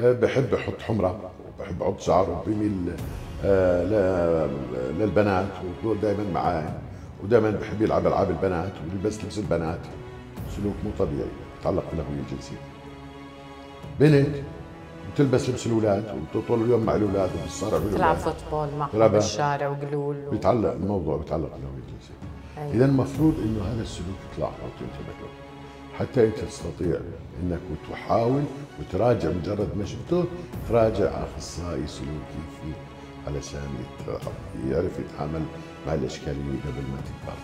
آه، بحب يحط حمرة وبحب يحط شعره وبيميل آه، ل- للبنات ودائما معاي ودائما بحب يلعب ألعاب البنات ويلبس لبس البنات سلوك مو طبيعي يتعلق بالهويه الجنسية بنت بتلبس لبس الأولاد وطول اليوم مع الأولاد وبالصارع تلعب بالأولاد. فوتبول معهم بالشارع وقلول و... بيتعلق الموضوع بيتعلق بالهويه الجنسية أيوة. اذا المفروض إنه هذا السلوك تلاحظه وتنتبه له حتى انت تستطيع إنك تحاول وتراجع مجرد ما شفته تراجع أخصائي سلوكي فيه علشان يعرف يتعامل مع الاشكاليه قبل ما تكبر.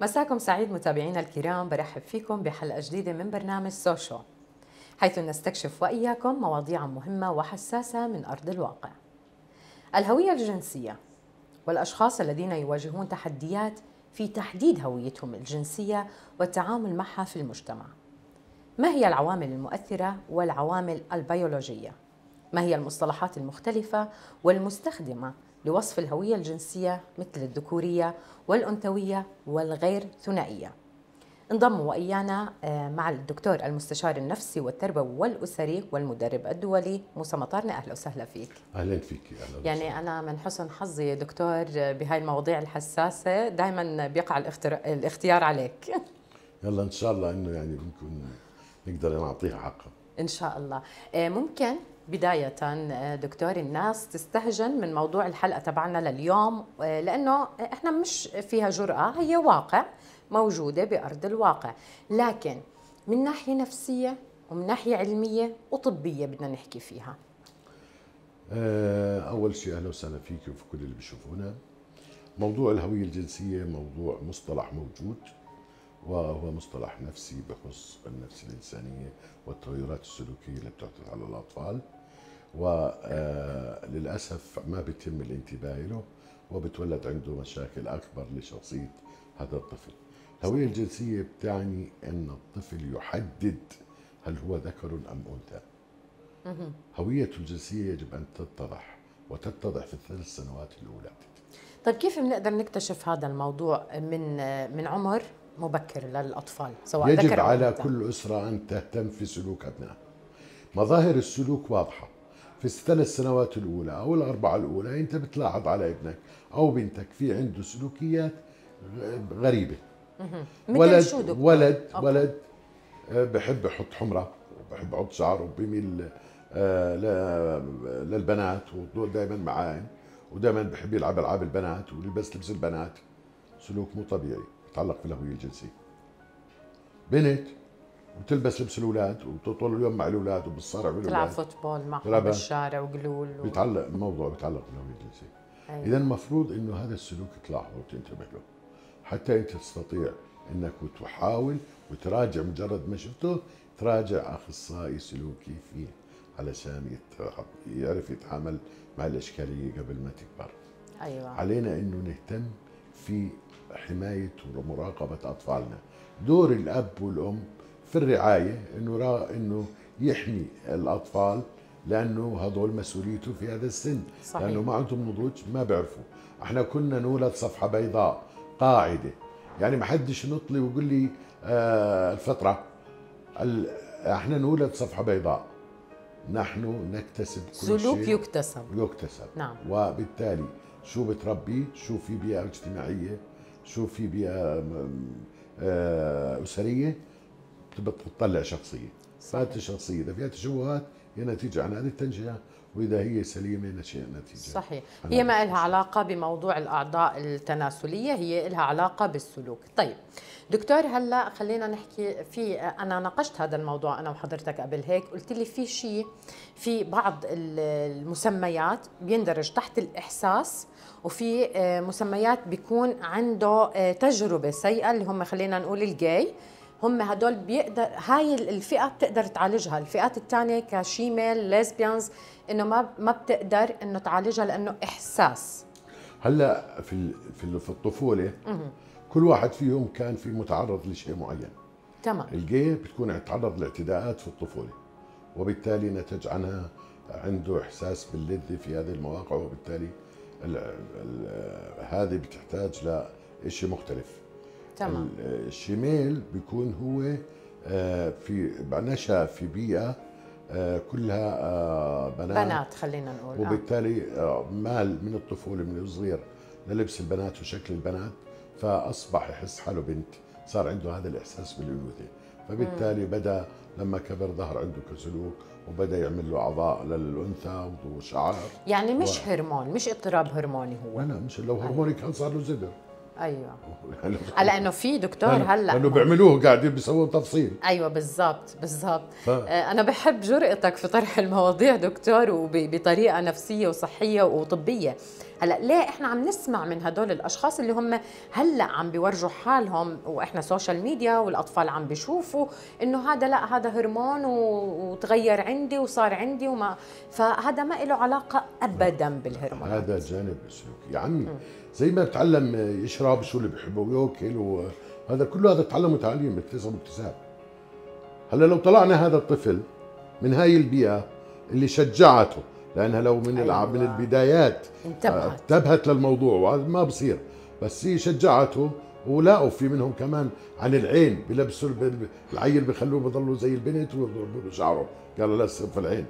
مساكم سعيد متابعينا الكرام برحب فيكم بحلقة جديدة من برنامج سوشو حيث نستكشف وإياكم مواضيع مهمة وحساسة من أرض الواقع. الهوية الجنسية والأشخاص الذين يواجهون تحديات في تحديد هويتهم الجنسية والتعامل معها في المجتمع ما هي العوامل المؤثرة والعوامل البيولوجية؟ ما هي المصطلحات المختلفة والمستخدمة لوصف الهوية الجنسية مثل الذكورية والأنثوية والغير ثنائية؟ انضموا وإيانا آه، مع الدكتور المستشار النفسي والتربوي والأسري والمدرب الدولي موسى مطارنا أهلا وسهلا فيك. أهلا فيك. أهلا يعني أنا من حسن حظي دكتور بهاي المواضيع الحساسة دائما بيقع الاختر... الاختيار عليك. يلا إن شاء الله إنه يعني ممكن نقدر نعطيها حقها إن شاء الله. آه، ممكن بداية آه، دكتور الناس تستهجن من موضوع الحلقة تبعنا لليوم آه، لأنه إحنا مش فيها جرأة هي واقع. موجودة بأرض الواقع. لكن من ناحية نفسية ومن ناحية علمية وطبية بدنا نحكي فيها. آه، أول شيء أهلا وسهلا فيك وفي كل اللي بيشوفونا. موضوع الهوية الجنسية موضوع مصطلح موجود وهو مصطلح نفسي بخص النفس الإنسانية والتغيرات السلوكية اللي بتحدث على الأطفال. وللأسف ما بيتم الانتباه له وبتولد عنده مشاكل أكبر لشخصية هذا الطفل. الهوية الجنسية بتعني أن الطفل يحدد هل هو ذكر أم أنثى. هويته الجنسية يجب أن تتضح وتتضح في الثلاث سنوات الأولى. طيب كيف بنقدر نكتشف هذا الموضوع من من عمر مبكر للأطفال سواء يجب ذكر أو على أنثى؟ كل أسرة أن تهتم في سلوك أبنائها مظاهر السلوك واضحة. في الثلاث سنوات الأولى أو الأربعة الأولى أنت بتلاحظ على ابنك أو بنتك في عنده سلوكيات غريبة. ولد؟ ولد أوكي. ولد آه، بحب يحط حمرة وبحب يحط شعره وبيميل آه، ل- للبنات ودائما معاي ودائما بحب يلعب ألعاب البنات ويلبس لبس البنات سلوك مو طبيعي يتعلق بالهويه الجنسية بنت بتلبس لبس الأولاد وطول اليوم مع الأولاد وبالصارع تلعب بالاولاد فوتبول معهم تلعب- بالشارع وقلول و... بيتعلق الموضوع بيتعلق بالهوية الجنسية أيوة. اذا المفروض إنه هذا السلوك تلاحظه وتنتبه له حتى انت تستطيع إنك تحاول وتراجع مجرد ما شفته تراجع أخصائي سلوكي فيه علشان يعرف يتعامل مع الاشكاليه قبل ما تكبر. أيوة. علينا انه نهتم في حماية ومراقبة أطفالنا. دور الأب والأم في الرعاية إنه را إنه يحمي الأطفال لأنه هذول مسؤوليته في هذا السن. صحيح. لأنه ما عندهم نضوج ما بيعرفوا. إحنا كنا نولد صفحة بيضاء. قاعدة. يعني ما حدش نطلي ويقول لي آه الفطرة. ال- إحنا نولد صفحة بيضاء. نحن نكتسب كل سلوك شيء. يكتسب. يكتسب. نعم. وبالتالي شو بتربي؟ شو في بيئة اجتماعية؟ شو في بيئة م- آه، أسرية؟ بتطلع شخصية. فهذه الشخصية إذا فيها تشوهات هي نتيجة عن هذه التنشئة. وإذا هي سليمة نشئ نتيجة. صحيح. عن هي ما لها. علاقة بموضوع الأعضاء التناسلية هي لها علاقة بالسلوك. طيب دكتور هلأ خلينا نحكي في أنا ناقشت هذا الموضوع أنا وحضرتك قبل هيك قلت لي في شيء في بعض ال- المسميات بيندرج تحت الإحساس وفي آه، مسميات بيكون عنده آه، تجربة سيئة اللي هم خلينا نقول الجاي. هم هدول بيقدر هاي الفئة بتقدر تعالجها. الفئات الثانية كشيميل ليزبيانز إنه ما ما بتقدر إنه تعالجها لأنه إحساس. هلأ في في ال- في الطفولة كل واحد فيهم كان في متعرض لشيء معين. تمام. الجي بتكون تعرض لإعتداءات في الطفولة وبالتالي نتج عنها عنده إحساس باللذة في هذه المواقع وبالتالي ال ال هذه بتحتاج شيء مختلف. تمام. ال- الشمال بيكون هو آه، في نشا في بيئة آه، كلها آه، بنات, بنات خلينا نقول. وبالتالي مال من الطفولة من الصغير للبس البنات وشكل البنات فأصبح يحس حاله بنت صار عنده هذا الإحساس بالأنوثة. فبالتالي بدأ لما كبر ظهر عنده كسلوك وبدأ يعمل له أعضاء للأنثى وشعر يعني مش و- هرمون مش اضطراب هرموني هو. لا مش لو هرموني كان صار له زدر أيوه. على إنه في دكتور هلأ. لأنه بيعملوه قاعدين بيسووا تفصيل. أيوه بالضبط بالضبط. ف- آه، أنا بحب جرأتك في طرح المواضيع دكتور وبطريقه نفسية وصحية وطبية. هلا ليه إحنا عم نسمع من هدول الأشخاص اللي هم هلأ عم بيورجوا حالهم وإحنا social media والأطفال عم بيشوفوا إنه هذا لأ هذا هرمون وتغير عندي وصار عندي وما فهذا ما له علاقة ابدا بالهرمون هذا جانب السلوكي يا عمي زي ما بتعلم يشرب شو اللي بحبه ويأكل وهذا كله هذا تعلم وتعليم اكتساب واكتساب هلأ لو طلعنا هذا الطفل من هاي البيئة اللي شجعته لأنها لو من أيوة. من البدايات. انتبهت. انتبهت للموضوع وهذا ما بصير. بس هي شجعته ولاقوا في منهم كمان عن العين. بلبسوا العيل بخلوه بضلوا زي البنت ويضربوا له شعره قالوا لا في العين.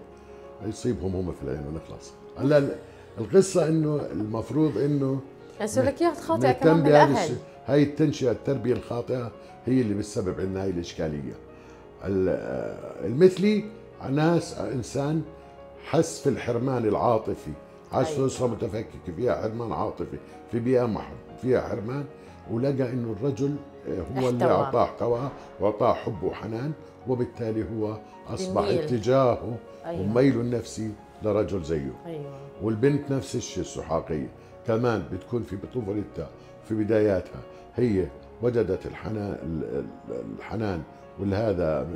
يصيبهم هم في العين ونخلص هلا ال- القصة إنه المفروض إنه سلوكيات خاطئة نهتم كمان بهذا بالأهل. هاي التنشئة التربية الخاطئة هي اللي بتسبب عندنا هاي الإشكالية. ال- آه، المثلي ناس إنسان حس في الحرمان العاطفي عاش في أيوة. اسره متفككه فيها حرمان عاطفي في بيئة مح- فيها حرمان ولقى إنه الرجل آه، هو اللي. أعطاه احتواه وأعطاه حب وحنان وبالتالي هو أصبح بيميل. اتجاهه أيوة. وميله النفسي لرجل زيه أيوه والبنت نفس الشيء السحاقية كمان بتكون في بطفولتها في بداياتها هي وجدت الحنان ال- ال- الحنان والهذا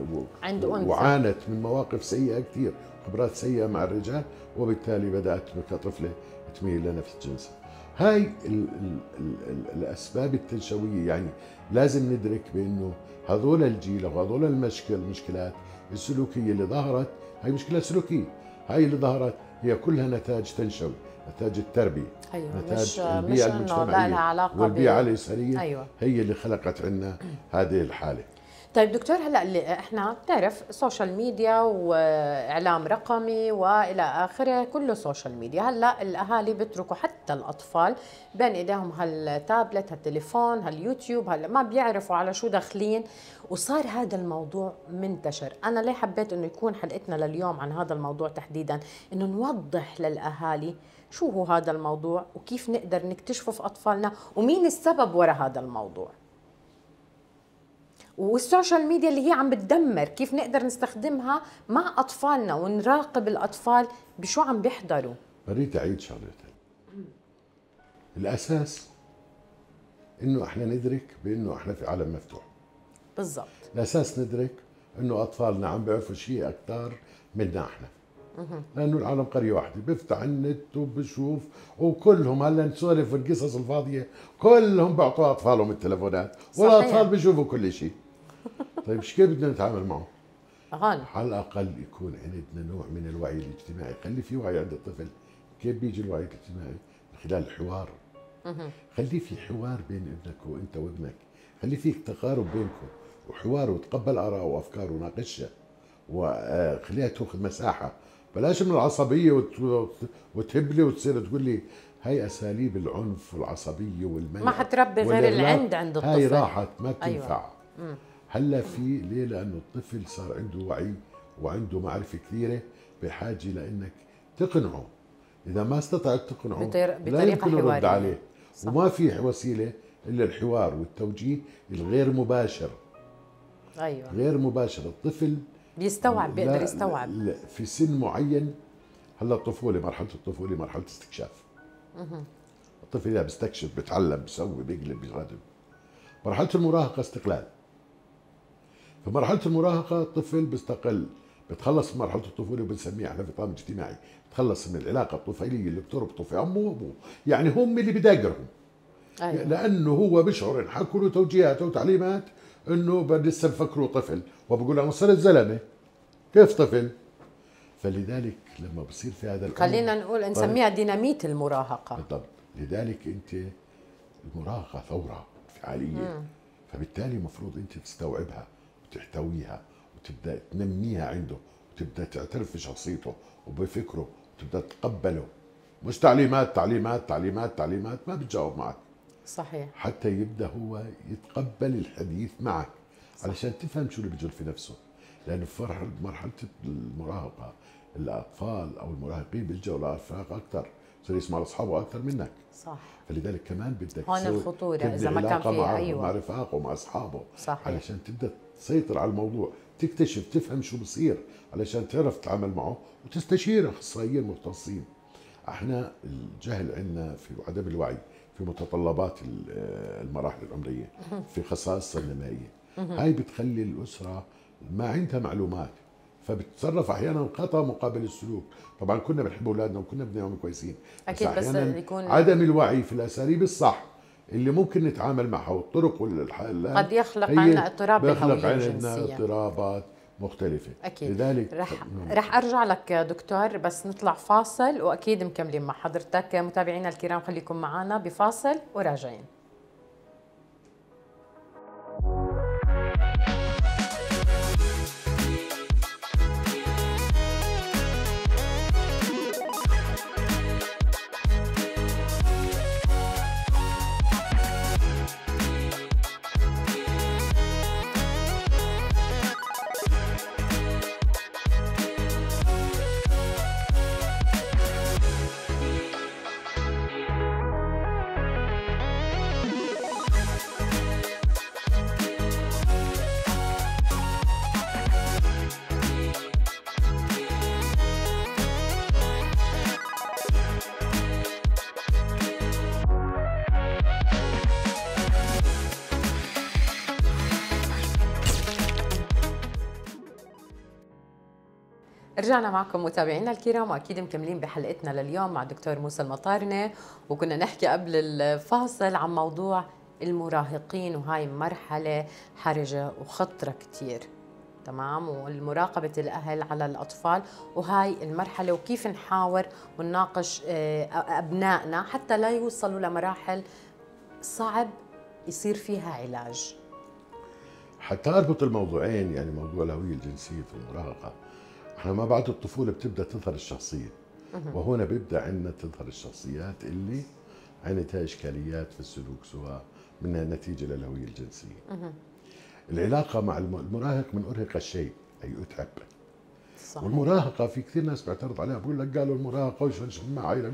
عند. وعانت من مواقف سيئة كثير خبرات سيئة مع الرجال وبالتالي بدأت كطفلة تميل لنفس جنسها هاي ال ال ال ال الأسباب التنشوية يعني لازم ندرك بأنه هذول الجيل أو هذول المشكل المشكلات السلوكية اللي ظهرت هاي مشكلة سلوكية. هاي اللي ظهرت هي كلها نتاج تنشوي نتاج التربية أيوه نتاج مش مش البيئة لا المجتمعية. لها علاقة والبيئة الأسرية أيوه. هي اللي خلقت عنا هذه الحالة. طيب دكتور هلا اللي إحنا بتعرف social media وإعلام رقمي وإلى آخره كله social media هلا الأهالي بيتركوا حتى الأطفال بين إيديهم هالتابلت هالتليفون هاليوتيوب هلا ما بيعرفوا على شو داخلين. وصار هذا الموضوع منتشر. أنا ليه حبيت إنه يكون حلقتنا لليوم عن هذا الموضوع تحديدا؟ إنه نوضح للأهالي شو هو هذا الموضوع وكيف نقدر نكتشفه في أطفالنا ومين السبب وراء هذا الموضوع. وال social media اللي هي عم بتدمر كيف نقدر نستخدمها مع أطفالنا ونراقب الأطفال بشو عم بيحضروا. بريد أعيد شغلتين. الأساس إنه إحنا ندرك بإنه إحنا في عالم مفتوح. بالضبط. الأساس ندرك إنه أطفالنا عم بيعرفوا شيء أكثر منا إحنا. لأنه العالم قرية واحدة بيفتح النت وبشوف وكلهم هلأ نسولف القصص الفاضية كلهم بيعطوا أطفالهم التلفونات والأطفال صحيح. بيشوفوا كل شيء طيب إيش كيف بدنا نتعامل معه؟ غالي على الأقل يكون عندنا نوع من الوعي الاجتماعي، خلي في وعي عند الطفل، كيف بيجي الوعي الاجتماعي؟ من خلال الحوار. خلي في حوار بين ابنك وأنت وابنك، خلي في تقارب بينكم وحوار وتقبل اراءه وافكاره وناقشها وخليها تأخذ مساحة، بلاش من العصبية وت- وتهبلي وتصير تقول لي هاي أساليب العنف والعصبية والمنع ما حتربي غير. العند عند هاي الطفل. راحت ما أيوة. هلا في ليه؟ لأنه الطفل صار عنده وعي وعنده معرفة كثيرة بحاجة لإنك تقنعه. إذا ما استطعت تقنعه بطر- لا يمكن الرد. عليه. صح. وما في وسيلة إلا الحوار والتوجيه الغير مباشر. أيوه. غير مباشر. الطفل بيستوعب بيقدر يستوعب. لا في سن معين هلا الطفولة مرحلة الطفولة مرحلة استكشاف. الطفل إذا بيستكشف بيتعلم بيسوي بيقلب بيغادر. مرحلة المراهقة استقلال. في مرحله المراهقة الطفل بيستقل بتخلص من مرحلة الطفولة وبنسميها إحنا في طعم اجتماعي بتخلص من العلاقة الطفيلية اللي بتربطه في أمه وأبوه. يعني هم اللي بداقرهم أيوه. لأنه هو بيشعر ان حكوا له توجيهات وتعليمات إنه لسه مفكره طفل. وبقول أنا صرت زلمة. كيف طفل؟ فلذلك لما بصير في هذا الامر خلينا نقول نسميها ديناميت المراهقة. بالضبط. لذلك أنت المراهقة ثورة انفعاليه فبالتالي المفروض أنت تستوعبها. وتحتويها وتبدأ تنميها عنده وتبدأ تعترف بشخصيته وبفكره وتبدأ تتقبله مش تعليمات تعليمات تعليمات تعليمات ما بتجاوب معك. صحيح. حتى يبدأ هو يتقبل الحديث معك علشان تفهم شو اللي بجر في نفسه لأنه في مرحله مرحلة المراهقة الأطفال أو المراهقين بيلجأوا لافاق أكثر بصير يسمع لأصحابه أكثر منك. صح. فلذلك كمان بدك هون تبني إذا ما كان في- أيوة. مع رفاقه مع أصحابه صحيح. علشان تبدأ تسيطر على الموضوع تكتشف تفهم شو بصير علشان تعرف تتعامل معه وتستشير أخصائيين مختصين. إحنا الجهل عندنا في عدم الوعي في متطلبات ال- المراحل العمرية في خصائصها النمائية. هاي بتخلي الأسرة ما عندها معلومات فبتتصرف أحيانا خطأ مقابل السلوك. طبعا كنا بنحب أولادنا وكنا بدنا كويسين أكيد، بس أحياناً يكون- عدم الوعي في الأساليب الصح اللي ممكن نتعامل معها والطرق والحل قد يخلق عنا اضطراب بالهوية عنا. اضطرابات مختلفة. أكيد. لذلك رح رح أرجع لك دكتور بس نطلع فاصل وأكيد مكملين مع حضرتك متابعينا الكرام. خليكم معنا بفاصل وراجعين. رجعنا معكم متابعينا الكرام وأكيد مكملين بحلقتنا لليوم مع دكتور موسى المطارنة. وكنا نحكي قبل الفاصل عن موضوع المراهقين وهاي مرحلة حرجة وخطرة كتير. تمام؟ والمراقبة الأهل على الأطفال وهاي المرحلة وكيف نحاور ونناقش آه، أبنائنا حتى لا يوصلوا لمراحل صعب يصير فيها علاج. حتى أربط الموضوعين يعني موضوع الهوية الجنسية في المراهقة. إحنا ما بعد الطفولة بتبدأ تظهر الشخصية وهنا بيبدأ عندنا تظهر الشخصيات اللي عندها إشكاليات في السلوك سواء منها نتيجة للهوية الجنسية. العلاقة مع الم- المراهق من أرهق الشيء أي أتعب. صح والمراهقة في كثير ناس بيعترض عليها بقول لك قالوا المراهقة وش معي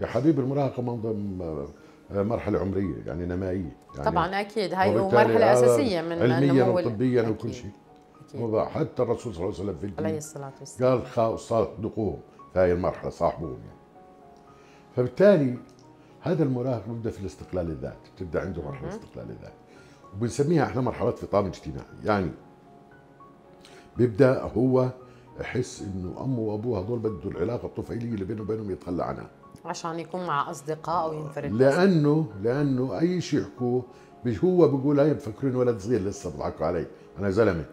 يا حبيبي المراهقة من ضمن آه، مرحلة عمرية يعني نمائية يعني طبعا أكيد هاي مرحلة هذا أساسية من علميا وطبيا. وكل شيء. أكيد. وبقى حتى الرسول صلى الله عليه وسلم في عليه الدين الصلاة والسلام. قال خا- صادقوهم في هاي المرحلة صاحبوهم يعني فبالتالي هذا المراهق بيبدا في الاستقلال الذات بتبدا عنده مرحلة استقلال الذات وبنسميها إحنا مرحلة فطام اجتماعي. يعني بيبدأ هو يحس إنه أمه وأبوه هذول بده العلاقة الطفيلية اللي بينه وبينهم يتخلى عنها. عشان يكون مع أصدقاء أو ينفرد لأنه لأنه أي شيء يحكوه هو بيقول هاي بفكروني ولد صغير لسه بيضحكوا علي. أنا زلمة.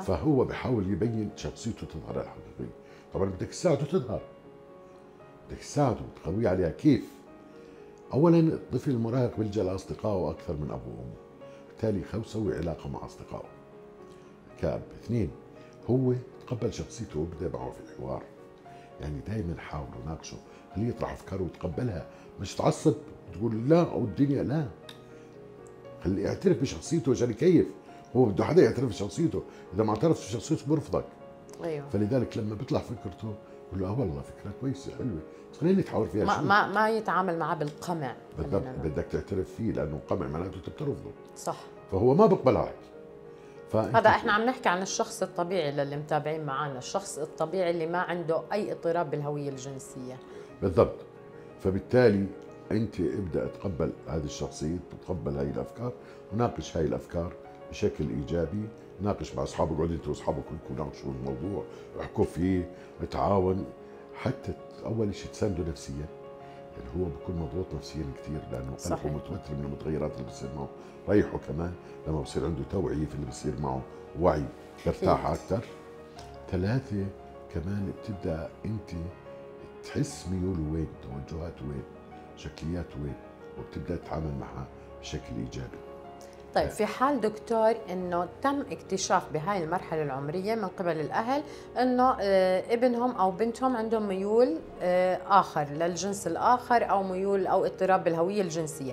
فهو بحاول يبين شخصيته تظهر الحقيقيه طبعا بدك تساعده تظهر. بدك تساعده تقويه عليها كيف؟ اولا الطفل المراهق بيلجأ لأصدقائه أكثر من أبوه وأمه. بالتالي خو سوي علاقة مع أصدقائه. كأب. اثنين هو تقبل شخصيته وبدأ معه في الحوار. يعني دائما حاول ناقشه خليه يطرح أفكاره ويتقبلها مش تعصب تقول لا أو الدنيا لا. خليه يعترف بشخصيته عشان يكيف هو بده حدا يعترف بشخصيته. إذا ما اعترف بشخصيته بيرفضك. أيوه. فلذلك لما بيطلع فكرته بقول له آه والله فكرة كويسة حلوة. بس خلينا نتحاور فيها ما شو ما ما يتعامل معاه بالقمع. بالضبط. خلينا بدك تعترف فيه لأنه قمع معناته أنت بترفضه. صح. فهو ما بقبل عليك هذا إحنا عم نحكي عن الشخص الطبيعي للي متابعين معنا الشخص الطبيعي اللي ما عنده أي اضطراب بالهوية الجنسية. بالضبط. فبالتالي أنت ابدأ تقبل هذه الشخصية تقبل هاي الأفكار وناقش هاي الأفكار. بشكل إيجابي ناقش مع أصحابك اقعد أنت وأصحابك كلكم ناقشوا الموضوع احكوا فيه تعاون حتى أول شيء تساندوا نفسيا يعني هو بكون مضغوط نفسيا كثير لأنه صحيح. ومتوتر من المتغيرات اللي بتصير معه ريحه كمان لما بصير عنده توعية في اللي بصير معه وعي أكيد. أكثر ثلاثة كمان بتبدأ أنت تحس ميوله وين توجهات وين شكليات وين وبتبدأ تتعامل معها بشكل إيجابي طيب في حال دكتور إنه تم اكتشاف بهاي المرحلة العمرية من قبل الأهل إنه آه، ابنهم أو بنتهم عندهم ميول آه، آخر للجنس الآخر أو ميول أو اضطراب بالهوية الجنسية.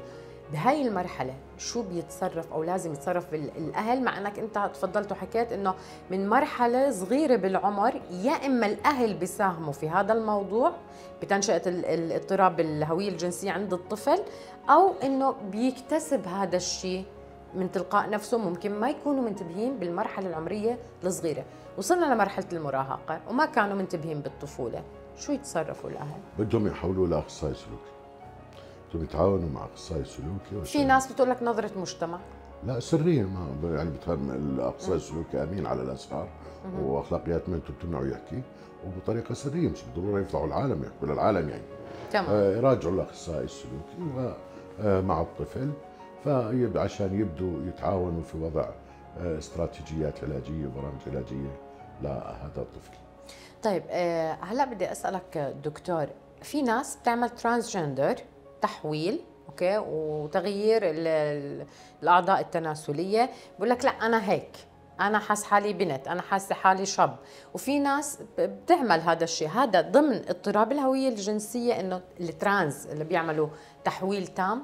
بهاي المرحلة شو بيتصرف أو لازم يتصرف الأهل؟ مع إنك أنت تفضلت وحكيت إنه من مرحلة صغيرة بالعمر يا إما الأهل بيساهموا في هذا الموضوع بتنشئة الاضطراب بالهوية الجنسية عند الطفل أو إنه بيكتسب هذا الشيء من تلقاء نفسه ممكن ما يكونوا منتبهين بالمرحلة العمرية الصغيرة. وصلنا لمرحلة المراهقة وما كانوا منتبهين بالطفولة. شو يتصرفوا الاهل بدهم يحولوا لأخصائي سلوكي. بدهم يتعاونوا مع أخصائي سلوكي في ناس بتقول لك نظرة مجتمع. لا سرية ما يعني الأخصائي السلوكي أمين على الأسرار وأخلاقيات مهنته بتمنعه يحكي. وبطريقة سرية مش بالضرورة يطلعوا العالم يحكوا للعالم يعني. تمام. آه يراجعوا الأخصائي السلوكي آه، مع الطفل. فعشان يبدوا يتعاونوا في وضع آه، استراتيجيات علاجية وبرامج علاجية لهذا الطفل. طيب آه، هلا بدي أسألك دكتور في ناس بتعمل transgender تحويل okay؟ وتغيير الأعضاء التناسلية. بقول لك لا أنا هيك أنا حاس حالي بنت أنا حاسة حالي شاب. وفي ناس بتعمل هذا الشيء. هذا ضمن اضطراب الهوية الجنسية إنه ال trans اللي بيعملوا تحويل تام؟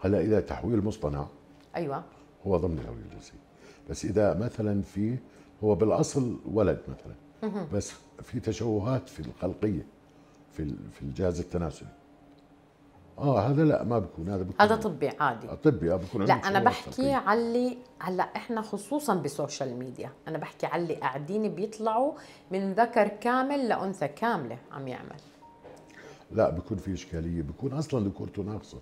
هلا إذا تحويل مصطنع أيوه. هو ضمن الهويه الجنسيه بس إذا مثلا في هو بالأصل ولد مثلا. بس في تشوهات في الخلقية في في الجهاز التناسلي. آه هذا لا ما بكون هذا بكون هذا طبي عادي. طبي آه بكون لا أنا بحكي على اللي هلا إحنا خصوصا بالسوشيال ميديا. أنا بحكي على اللي قاعدين بيطلعوا من ذكر كامل لأنثى كاملة عم يعمل. لا بكون في إشكالية بكون أصلا ذكورته ناقصة.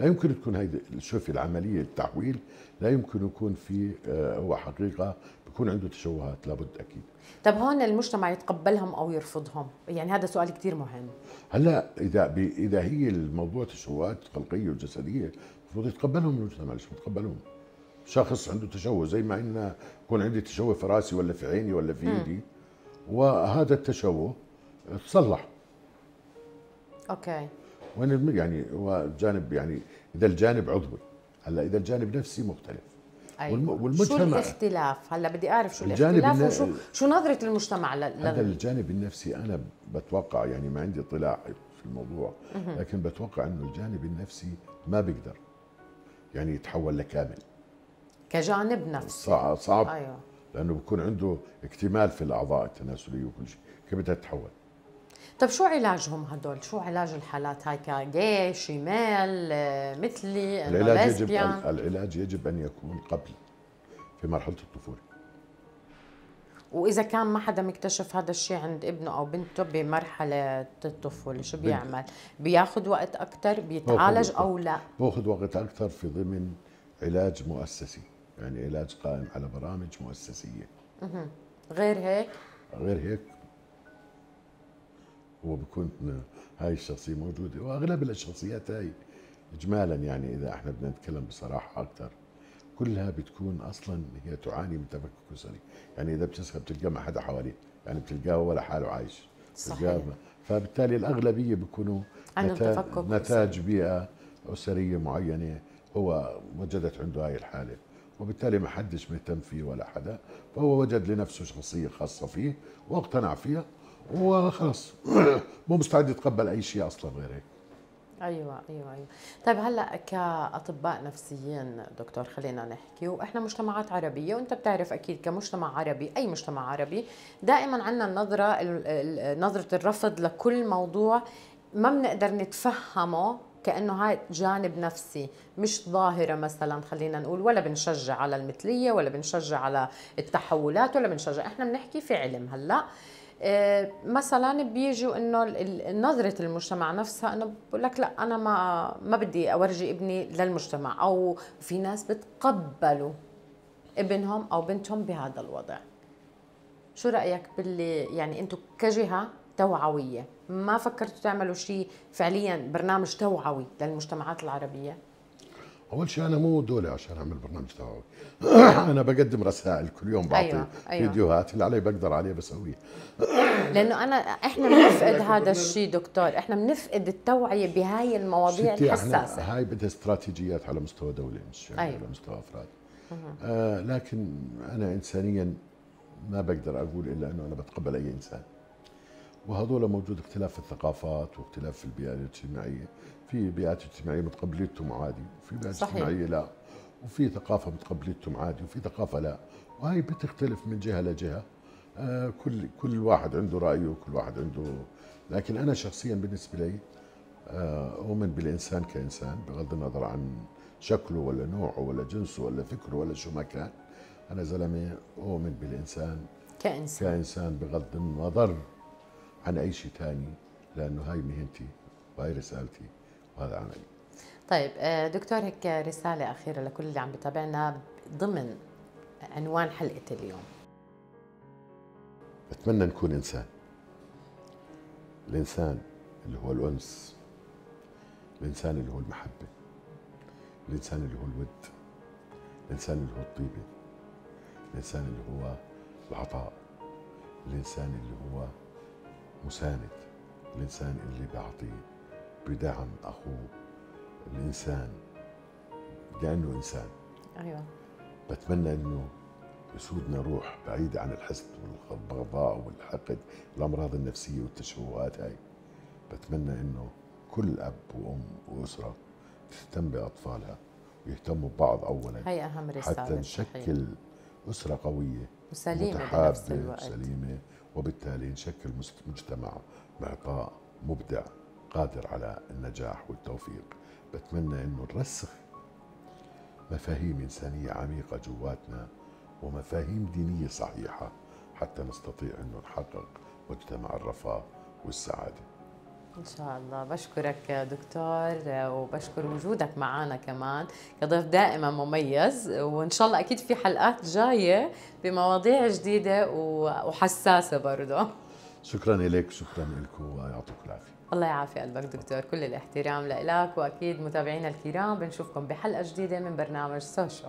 لا يمكن تكون هيدي شوفي العملية التحويل لا يمكن يكون في آه، هو حقيقة بيكون عنده تشوهات لابد أكيد. طب هون المجتمع يتقبلهم أو يرفضهم؟ يعني هذا سؤال كثير مهم. هلا إذا إذا هي الموضوع تشوهات خلقية وجسدية المفروض يتقبلهم المجتمع ليش ما يتقبلهم؟ شخص عنده تشوه زي ما ان يكون عندي تشوه في راسي ولا في عيني ولا في ايدي وهذا التشوه تصلح أوكي. وين يعني هو جانب يعني إذا الجانب عضوي. هلأ إذا الجانب نفسي مختلف. أيوة. والمجتمع شو الاختلاف؟ هلأ بدي أعرف شو الاختلاف وشو شو نظرة المجتمع لل... هذا الجانب النفسي أنا بتوقع يعني ما عندي اطلاع في الموضوع لكن بتوقع إنه الجانب النفسي ما بيقدر. يعني يتحول لكامل. كجانب نفسي. صعب, صعب. أيوة. لأنه بكون عنده اكتمال في الأعضاء التناسلية وكل شيء. كيف بدها تتحول؟ طيب شو علاجهم هدول؟ شو علاج الحالات؟ هاي كجي شمال مثلي العلاج يجب العلاج يجب أن يكون قبل في مرحلة الطفولة. وإذا كان ما حدا مكتشف هذا الشيء عند ابنه أو بنته بمرحلة الطفولة شو بيعمل؟ بياخذ وقت أكثر بيتعالج أو لا؟ باخذ وقت أكثر في ضمن علاج مؤسسي يعني علاج قائم على برامج مؤسسية. غير هيك؟ غير هيك هو بيكون هاي الشخصية موجودة. وأغلب الشخصيات هاي اجمالا يعني إذا إحنا بدنا نتكلم بصراحة أكثر كلها بتكون أصلا هي تعاني من تفكك أسري. يعني إذا بتسهر بتلقى ما حدا حواليه يعني بتلقاه ولا حاله عايش. صحيح. فبالتالي الأغلبية بيكونوا نتاج, نتاج بيئة أسرية معينة هو وجدت عنده هاي الحالة. وبالتالي ما حدش مهتم فيه ولا حدا. فهو وجد لنفسه شخصية خاصة فيه واقتنع فيها وخلص مو مستعد يتقبل أي شيء أصلا غير هيك. أيوه أيوه أيوه. طيب هلأ كأطباء نفسيين دكتور خلينا نحكي وإحنا مجتمعات عربية وإنت بتعرف أكيد كمجتمع عربي أي مجتمع عربي دائما عندنا النظره نظرة الرفض لكل موضوع ما بنقدر نتفهمه كأنه هاي جانب نفسي مش ظاهرة مثلا خلينا نقول ولا بنشجع على المثلية ولا بنشجع على التحولات ولا بنشجع. إحنا بنحكي في علم هلأ. آه، مثلا بيجوا إنه نظرة المجتمع نفسها إنه بقول لك لا أنا ما ما بدي أورجي ابني للمجتمع أو في ناس بتقبلوا ابنهم أو بنتهم بهذا الوضع. شو رأيك باللي يعني أنتم كجهة توعوية؟ ما فكرتوا تعملوا شيء فعليا برنامج توعوي للمجتمعات العربية؟ أول شيء أنا مو دولي عشان أعمل برنامج توعوي أنا بقدم رسائل كل يوم بعطي أيوة. أيوة. فيديوهات اللي علي بقدر عليه بسويه لأنه أنا إحنا بنفقد هذا الشيء دكتور إحنا بنفقد التوعية بهاي المواضيع الحساسة هاي بدها استراتيجيات على مستوى دولي مش أيوة. على مستوى أفراد آه لكن أنا انسانيا ما بقدر أقول إلا إنه أنا بتقبل أي إنسان وهذول موجود اختلاف في الثقافات واختلاف في البيئة الاجتماعية. في بيئات اجتماعية متقبليتهم عادي وفي بيئات صحيح. اجتماعية لا وفي ثقافة متقبليتهم عادي وفي ثقافة لا. وهي بتختلف من جهة لجهة. آه كل كل واحد عنده رأيه وكل واحد عنده لكن أنا شخصيا بالنسبة لي آه، أؤمن بالإنسان كإنسان بغض النظر عن شكله ولا نوعه ولا جنسه ولا فكره ولا شو ما كان. أنا زلمة أؤمن بالإنسان كإنسان. كإنسان بغض النظر عن أي شيء تاني لأنه هاي مهنتي وهاي رسالتي وهذا عملي. طيب آه، دكتور هيك رسالة أخيرة لكل اللي عم بتابعنا ضمن عنوان حلقة اليوم. بتمنى نكون إنسان. الإنسان اللي هو الأنس. الإنسان اللي هو المحبة. الإنسان اللي هو الود. الإنسان اللي هو الطيبة. الإنسان اللي هو العطاء. الإنسان اللي هو مساند الإنسان اللي بيعطي بدعم أخوه الإنسان لأنه إنسان. أيوه. بتمنى إنه يسودنا روح بعيدة عن الحسد والبغضاء والحقد الأمراض النفسية والتشوهات هاي. بتمنى إنه كل أب وأم وأسرة تهتم بأطفالها ويهتموا ببعض أولا. هي أهم رسالة. حتى. نشكل أسرة قوية وسليمة بنفس متحابة الوقت. سليمة وبالتالي نشكل مجتمع معطاء مبدع قادر على النجاح والتوفيق. بتمنى إنه نرسخ مفاهيم إنسانية عميقة جواتنا ومفاهيم دينية صحيحة حتى نستطيع إنه نحقق مجتمع الرفاه والسعادة. إن شاء الله. بشكرك دكتور وبشكر وجودك معنا كمان كضيف دائما مميز. وإن شاء الله أكيد في حلقات جاية بمواضيع جديدة وحساسة برضه شكرا لك شكرا لكم ويعطيكم العافية. الله يعافي قلبك دكتور. كل الاحترام لك وأكيد متابعينا الكرام بنشوفكم بحلقة جديدة من برنامج سوشو